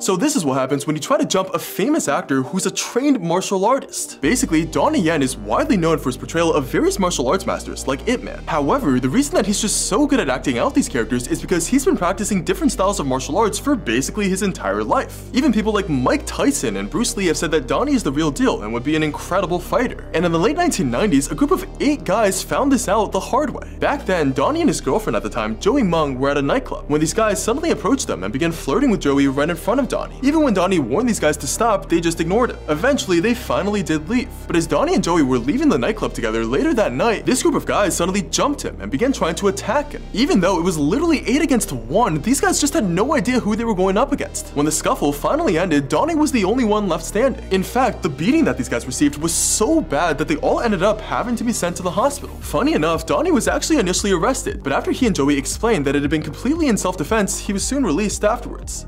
So this is what happens when you try to jump a famous actor who's a trained martial artist. Basically, Donnie Yen is widely known for his portrayal of various martial arts masters like Ip Man. However, the reason that he's just so good at acting out these characters is because he's been practicing different styles of martial arts for basically his entire life. Even people like Mike Tyson and Bruce Lee have said that Donnie is the real deal and would be an incredible fighter. And in the late 1990s, a group of eight guys found this out the hard way. Back then, Donnie and his girlfriend at the time, Joey Meng, were at a nightclub when these guys suddenly approached them and began flirting with Joey right in front of Donnie. Even when Donnie warned these guys to stop, they just ignored it. Eventually, they finally did leave. But as Donnie and Joey were leaving the nightclub together later that night, this group of guys suddenly jumped him and began trying to attack him. Even though it was literally 8 against 1, these guys just had no idea who they were going up against. When the scuffle finally ended, Donnie was the only one left standing. In fact, the beating that these guys received was so bad that they all ended up having to be sent to the hospital. Funny enough, Donnie was actually initially arrested, but after he and Joey explained that it had been completely in self-defense, he was soon released afterwards.